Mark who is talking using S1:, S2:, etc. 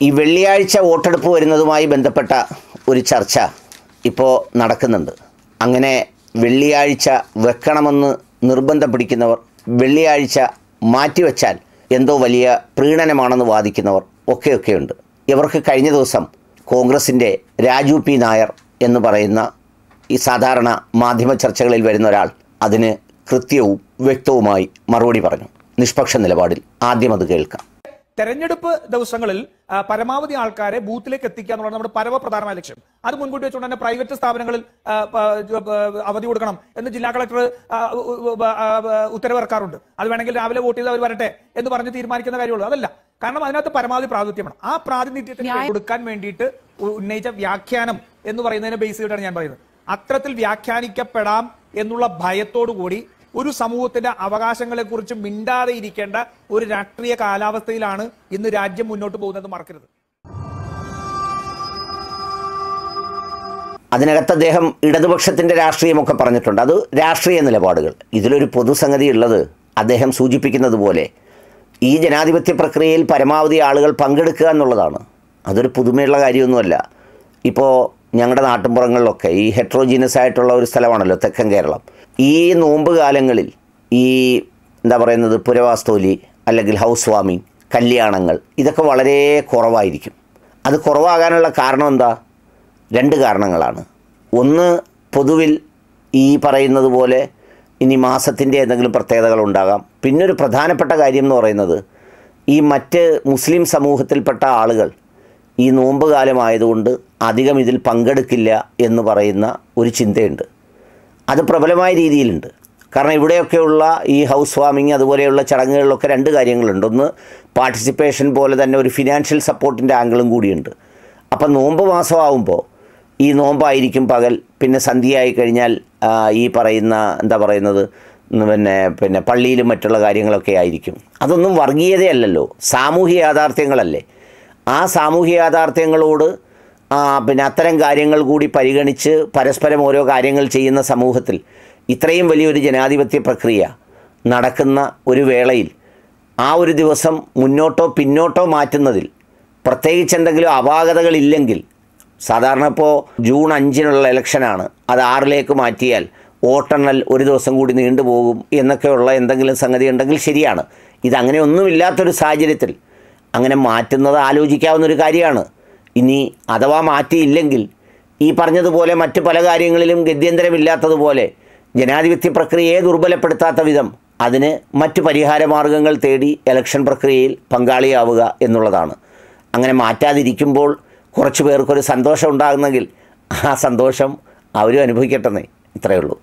S1: ഈ വെള്ളിയാഴ്ച വോട്ടെടുപ്പ് വരുന്നതുമായി ബന്ധപ്പെട്ട ഒരു ചർച്ച ഇപ്പോൾ നടക്കുന്നുണ്ട്. അങ്ങനെ വെള്ളിയാഴ്ച വെക്കണമെന്ന് നിർബന്ധം പിടിക്കുന്നവർ വെള്ളിയാഴ്ച മാറ്റിവെച്ചാൽ എന്തോ വലിയ പ്രീണനമാണെന്ന് വാദിക്കുന്നവർ ഒക്കെയൊക്കെയുണ്ട്. ഇവർക്ക് കഴിഞ്ഞ ദിവസം കോൺഗ്രസിന്റെ രാജു പി നായർ എന്ന് പറയുന്ന ഈ സാധാരണ മാധ്യമ ചർച്ചകളിൽ വരുന്ന ഒരാൾ അതിന് കൃത്യവും വ്യക്തവുമായി മറുപടി പറഞ്ഞു. നിഷ്പക്ഷ നിലപാടിൽ ആദ്യം അത് കേൾക്കാം.
S2: തെരഞ്ഞെടുപ്പ് ദിവസങ്ങളിൽ പരമാവധി ആൾക്കാരെ ബൂത്തിലേക്ക് എത്തിക്കുക എന്നുള്ളത് നമ്മുടെ പരമപ്രധാനമായ ലക്ഷ്യം. അത് മുൻകൂട്ടി വെച്ചുകൊണ്ട് തന്നെ പ്രൈവറ്റ് സ്ഥാപനങ്ങളിൽ അവധി കൊടുക്കണം എന്ന് ജില്ലാ കളക്ടർ ആ, ഉ- ഉ- ഉ- ആ, ആ, ഉത്തരവ് ഇറക്കാറുണ്ട് അത് വേണമെങ്കിൽ രാവിലെ വോട്ട് ചെയ്ത് അവർ വരട്ടെ എന്ന് പറഞ്ഞ് തീരുമാനിക്കുന്ന കാര്യമുള്ളൂ. അതല്ല. കാരണം അതിനകത്ത് പരമാവധി പ്രാതിനിധ്യമാണ്. ആ പ്രാതിനിധ്യത്തിന് കൊടുക്കാൻ വേണ്ടിയിട്ട് ഉന്നയിച്ച വ്യാഖ്യാനം എന്ന് പറയുന്നതിനെ ബേസ് ചെയ്തിട്ടാണ് ഞാൻ പറയുന്നത്. അത്തരത്തിൽ വ്യാഖ്യാനിക്കപ്പെടാം എന്നുള്ള ഭയത്തോടു കൂടി ഒരു സമൂഹത്തിന്റെ അവകാശങ്ങളെക്കുറിച്ച് മിണ്ടാതെ ഇരിക്കേണ്ട ഒരു രാഷ്ട്രീയ കാലാവസ്ഥയിലാണ് ഇന്ന് രാജ്യം മുന്നോട്ട് പോകുന്നത് മറക്കരുത്.
S1: അതിനകത്ത് അദ്ദേഹം ഇടതുപക്ഷത്തിന്റെ രാഷ്ട്രീയമൊക്കെ പറഞ്ഞിട്ടുണ്ട്. അത് രാഷ്ട്രീയ നിലപാടുകൾ. ഇതിലൊരു പൊതുസംഗതി ഉള്ളത് അദ്ദേഹം സൂചിപ്പിക്കുന്നത് പോലെ ഈ ജനാധിപത്യ പ്രക്രിയയിൽ പരമാവധി ആളുകൾ പങ്കെടുക്കുക എന്നുള്ളതാണ്. അതൊരു പുതുമയുള്ള കാര്യമൊന്നുമല്ല. ഇപ്പോൾ ഞങ്ങളുടെ നാട്ടിൻപുറങ്ങളിലൊക്കെ ഈ ഹെട്രോജീനസ് ആയിട്ടുള്ള ഒരു സ്ഥലമാണല്ലോ തെക്കൻ കേരളം. ഈ നോമ്പ് കാലങ്ങളിൽ ഈ എന്താ പറയുന്നത് പുരവാസ്തോലി അല്ലെങ്കിൽ ഹൗസ് വാമിങ് കല്യാണങ്ങൾ ഇതൊക്കെ വളരെ കുറവായിരിക്കും. അത് കുറവാകാനുള്ള കാരണം എന്താ? രണ്ട് കാരണങ്ങളാണ്. ഒന്ന് പൊതുവിൽ ഈ പറയുന്നത് പോലെ ഇനി മാസത്തിന്റെ എന്തെങ്കിലും പ്രത്യേകതകൾ ഉണ്ടാകാം. പിന്നൊരു പ്രധാനപ്പെട്ട കാര്യം എന്ന് പറയുന്നത് ഈ മറ്റ് മുസ്ലിം സമൂഹത്തിൽപ്പെട്ട ആളുകൾ ഈ നോമ്പ് കാലമായതുകൊണ്ട് അധികം ഇതിൽ പങ്കെടുക്കില്ല എന്ന് പറയുന്ന ഒരു ചിന്തയുണ്ട്. അത് പ്രബലമായ രീതിയിലുണ്ട്. കാരണം ഇവിടെയൊക്കെയുള്ള ഈ ഹൗസ് വാമിങ് അതുപോലെയുള്ള ചടങ്ങുകളിലൊക്കെ രണ്ട് കാര്യങ്ങളുണ്ട്. ഒന്ന് പാർട്ടിസിപ്പേഷൻ പോലെ തന്നെ ഒരു ഫിനാൻഷ്യൽ സപ്പോർട്ടിന്റെ ആംഗിളും കൂടിയുണ്ട്. അപ്പം നോമ്പ് മാസമാകുമ്പോൾ ഈ നോമ്പായിരിക്കും പകൽ പിന്നെ സന്ധ്യയായി കഴിഞ്ഞാൽ ഈ പറയുന്ന എന്താ പറയുന്നത് പിന്നെ പിന്നെ പള്ളിയിലും മറ്റുള്ള കാര്യങ്ങളൊക്കെ ആയിരിക്കും. അതൊന്നും വർഗീയതയല്ലല്ലോ. സാമൂഹ്യ യാഥാർത്ഥ്യങ്ങളല്ലേ. ആ സാമൂഹിക യാഥാർത്ഥ്യങ്ങളോട് പിന്നെ അത്തരം കാര്യങ്ങൾ കൂടി പരിഗണിച്ച് പരസ്പരം ഓരോ കാര്യങ്ങൾ ചെയ്യുന്ന സമൂഹത്തിൽ ഇത്രയും വലിയൊരു ജനാധിപത്യ പ്രക്രിയ നടക്കുന്ന ഒരു വേളയിൽ ആ ഒരു ദിവസം മുന്നോട്ടോ പിന്നോട്ടോ മാറ്റുന്നതിൽ പ്രത്യേകിച്ച് എന്തെങ്കിലും അപാകതകളില്ലെങ്കിൽ സാധാരണ ഇപ്പോൾ ജൂൺ അഞ്ചിനുള്ള ഇലക്ഷനാണ് അത് ആറിലേക്ക് മാറ്റിയാൽ വോട്ടെണ്ണൽ ഒരു ദിവസം കൂടി നീണ്ടുപോകും എന്നൊക്കെയുള്ള എന്തെങ്കിലും സംഗതി ഉണ്ടെങ്കിൽ ശരിയാണ്. ഇതങ്ങനെ ഒന്നുമില്ലാത്തൊരു സാഹചര്യത്തിൽ അങ്ങനെ മാറ്റുന്നത് ആലോചിക്കാവുന്നൊരു കാര്യമാണ്. ഇനി അഥവാ മാറ്റിയില്ലെങ്കിൽ ഈ പറഞ്ഞതുപോലെ മറ്റ് പല കാര്യങ്ങളിലും ഗത്യന്തരമില്ലാത്തതുപോലെ ജനാധിപത്യ പ്രക്രിയയെ ദുർബലപ്പെടുത്താത്ത വിധം അതിന് മറ്റ് പരിഹാര മാർഗങ്ങൾ തേടി ഇലക്ഷൻ പ്രക്രിയയിൽ പങ്കാളിയാവുക എന്നുള്ളതാണ്. അങ്ങനെ മാറ്റാതിരിക്കുമ്പോൾ കുറച്ച് പേർക്കൊരു സന്തോഷം ഉണ്ടാകുന്നെങ്കിൽ ആ സന്തോഷം അവരും അനുഭവിക്കട്ടെന്നേ. ഇത്രയേ ഉള്ളൂ.